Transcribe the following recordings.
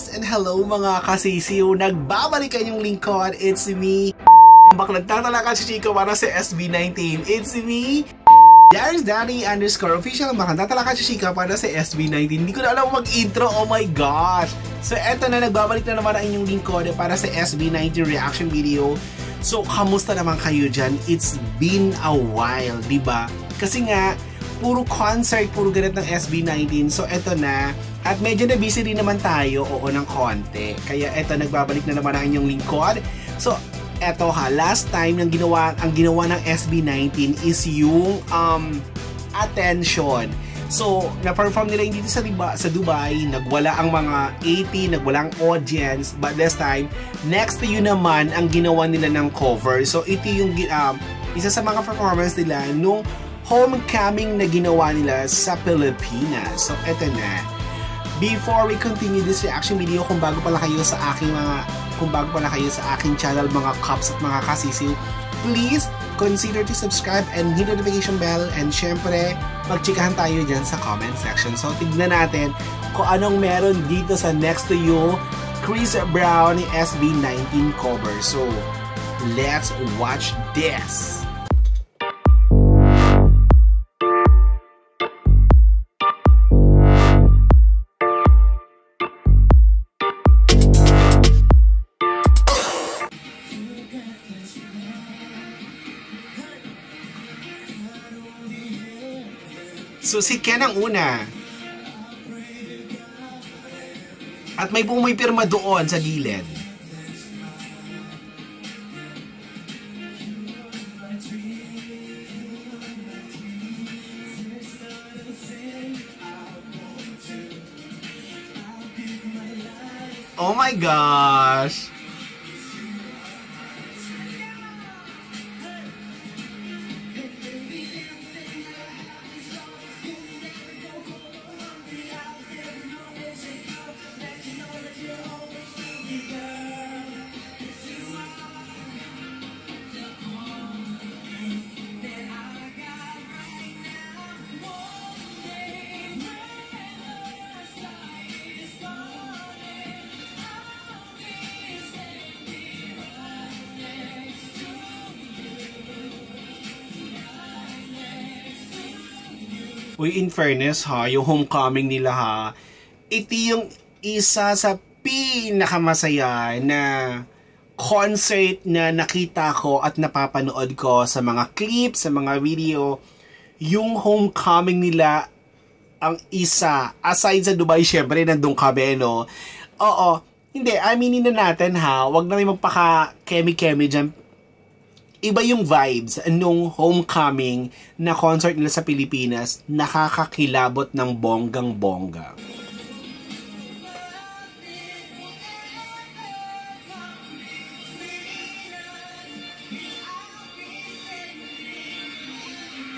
hello mga kasisiw! Nagbabalik kayong lingkod, it's me! Bak nagtatala si Chico para sa SB19, it's me! There's Danny underscore official baka nagtatala si Chico para sa SB19. Hindi ko na alam mag-intro, oh my gosh! So eto na, nagbabalik na naman ang inyong lingkod para sa SB19 reaction video. So, kamusta naman kayo dyan? It's been a while, di ba? Kasi nga, puro concert, puro ganit ng SB19. So, eto na. At medyo na busy rin naman tayo, oo, ng konti. Kaya eto, nagbabalik na naman ang inyong lingkod. So, eto ha, last time nang ginawa, ang ginawa ng SB19 is yung um, attention. So, na-perform nila dito sa, diba, sa Dubai, nagwala ang mga 80, nagwala ang audience, but this time, next to you naman ang ginawa nila ng cover. So, ito yung um, isa sa mga performance nila nung homecoming na ginawa nila sa Pilipinas. So, eto na. Before we continue this reaction video, kung bago pala kayo sa aking mga kung bago pala kayo sa aking channel, mga cups at mga kasisiw, please consider to subscribe and hit the notification bell and syempre, magchikahan tayo dyan sa comment section. So, tignan natin kung anong meron dito sa Next to You Chris Brown SB19 cover. So, let's watch this! So si Ken ang una. At may may pirma doon sa gilid. Oh my gosh! Uy, in fairness ha, yung homecoming nila ha, ito yung isa sa pinakamasaya na concert na nakita ko at napapanood ko sa mga clips, sa mga video. Yung homecoming nila ang isa. Aside sa Dubai, syempre, nandun kami, no? Oo, hindi, aminin na natin ha, wag na may magpaka-kemi-kemi dyan iba yung vibes nung homecoming na concert nila sa Pilipinas, nakakakilabot ng bonggang-bongga.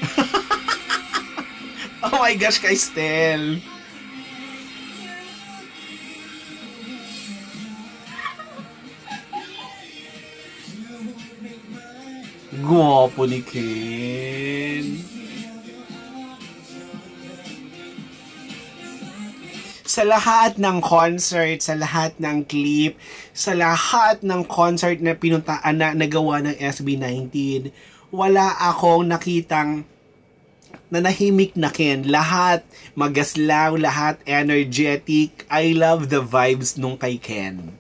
oh my gosh, kay Gwapo ni Ken. Sa lahat ng concert, sa lahat ng clip, sa lahat ng concert na pinuntaan na nagawa ng SB19, wala akong nakitang nanahimik na Ken. Lahat magaslaw, lahat energetic. I love the vibes nung kay Ken.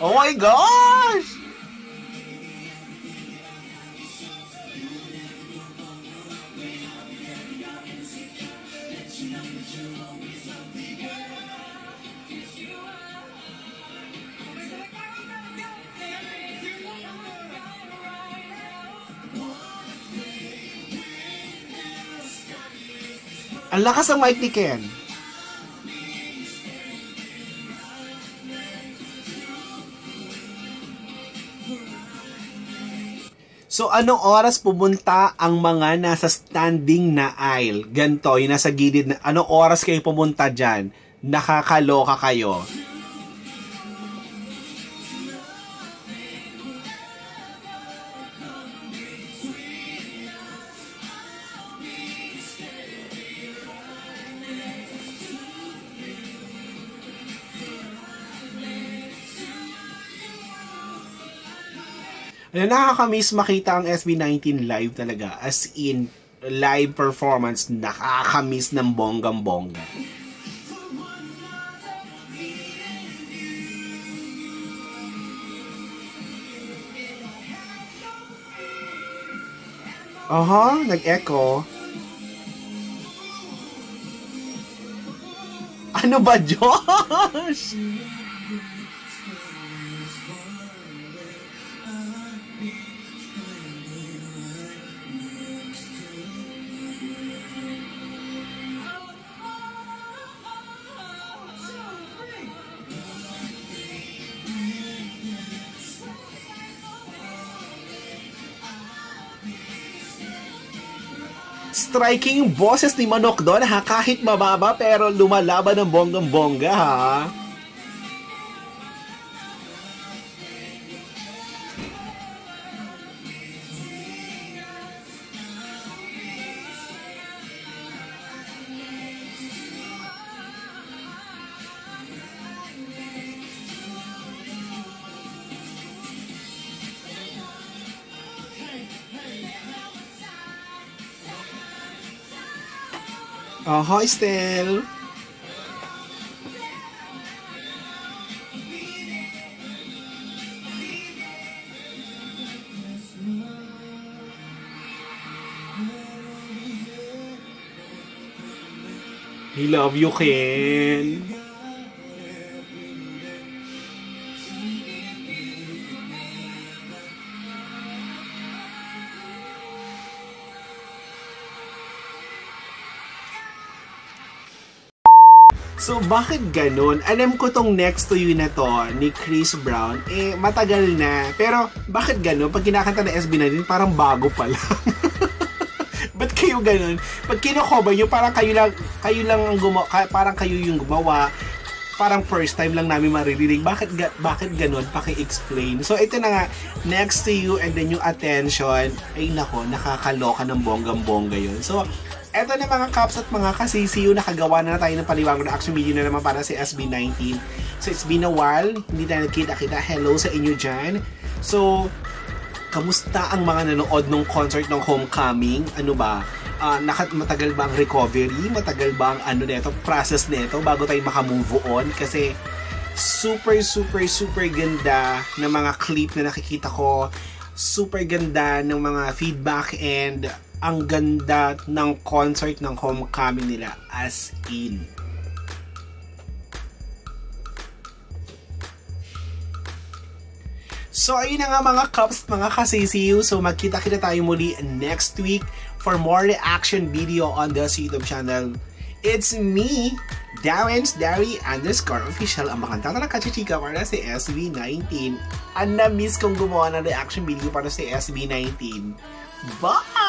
Oh my gosh! Ang lakas ng mic ni Ken. So, anong oras pumunta ang mga nasa standing na aisle? Ganto, yung nasa gilid na, anong oras kayo pumunta dyan? Nakakaloka kayo. Na nakakamiss makita ang SB19 live talaga. As in, live performance, nakakamiss ng bonggang-bongga. Aha, nag-echo. Ano ba, Josh? Striking boses ni Manok doon ha. Kahit mababa pero lumalaban ng bonggang-bongga ha. Oh, hi, Stel. I love you, Ken. So, bakit ganun? Alam ko tong Next to You na to ni Chris Brown, eh, matagal na. Pero, bakit ganun? Pag kinakanta na SB19, parang bago pa lang. Ba't kayo ganun? Pag kino-cover nyo, parang kayo lang, kayo lang ang gumawa, parang kayo yung gumawa, parang first time lang namin maririnig. Bakit, ga, bakit ganun? Paki-explain. So, ito na nga, next to you and then yung attention, ay nako, nakakaloka ng bonggang-bongga yun. So, Eto na mga caps at mga kasisiyo, nakagawa na, na tayo ng paliwanag na action video na naman para si SB19. So it's been a while, hindi tayo nagkita-kita. Hello sa inyo dyan. So, kamusta ang mga nanood ng concert ng Homecoming? Ano ba? Uh, nakat matagal ba ang recovery? Matagal ba ang ano nito, process nito bago tayo makamove on? Kasi super, super, super ganda ng mga clip na nakikita ko. Super ganda ng mga feedback and ang ganda ng concert ng homecoming nila as in. So ayun na nga mga cups, mga kasisiyo. So magkita-kita tayo muli next week for more reaction video on this YouTube channel. It's me, Darren's Dari underscore official ang makanta na kachichika para si SB19. Ang na-miss kong gumawa ng reaction video para si SB19. Bye!